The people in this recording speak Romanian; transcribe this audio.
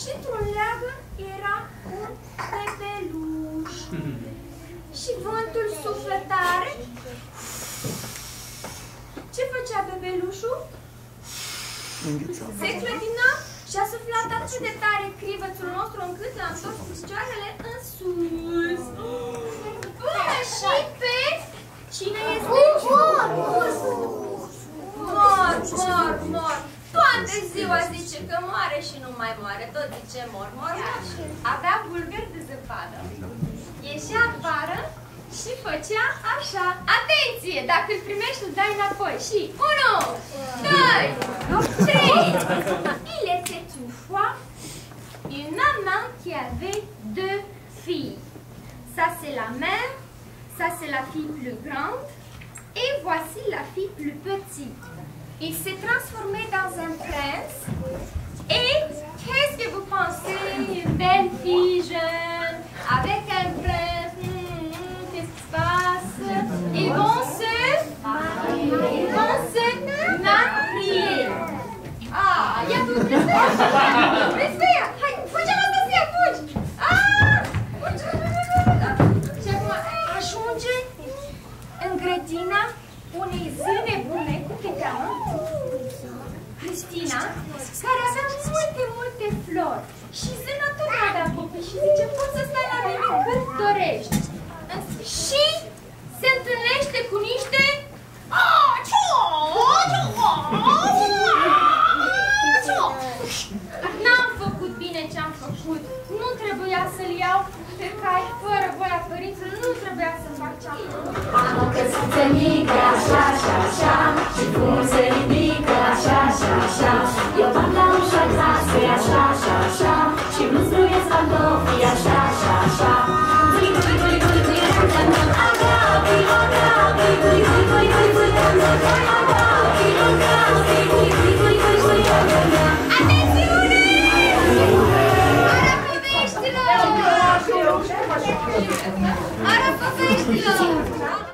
și într-un leagă era un bebeluș. Și vântul suflă tare. Ce făcea bebelușul? Se clătina și a suflat atât de tare crivățul nostru încât l-am întors picioarele în sus. Până și pe... Cine este? Mor, mor, mor. Toată ziua zice că moare și nu mai moare. Tot zice mor, mor, mor. Avea bulgări de zăpadă. Ieșea afară și făcea așa. Atenție! Dacă îl primești, îl dai înapoi. Și 1, 2, 3. Il était une fois une maman qui avait deux filles. Ça, c'est la mère. Ça, c'est la fille plus grande. Et voici la fille plus petite. Il s'est transformé dans un prince. Et qu'est-ce que vous pensez Une belle fille jeune, avec un prince. hum, hum, qu'est-ce qui se passe Ils vont se... Ils vont se marier. Ah, ia tu, Cristea! Cristea! Hai, fugi la Cristea, fugi! Ah! Fugi, fugi, fugi, fugi! Și acum ajunge în grădina unei zâne bune, cum te cheamă? Cristina, care avea multe, multe flori. Și zâna tot nu avea copii și zice, poți să stai la mine cât dorești. Și se întâlnește cu niște... Ah, N-am făcut bine ce-am făcut. Nu trebuia să-l iau pe cai fără voia părinților. Nu trebuia să fac ce-am făcut. Am o se mică așa și așa Și cum se ridică așa și așa Eu fac la ușa casei așa și așa Și bluzgruiesc pantofii așa și așa Guri, guri, guri, guri, guri, guri, agapi, agapi Guri, guri, guri, guri, guri, guri, agapi, agapi Guri, guri, guri, guri, guri, guri, guri, Atențiune! Aracudește-l!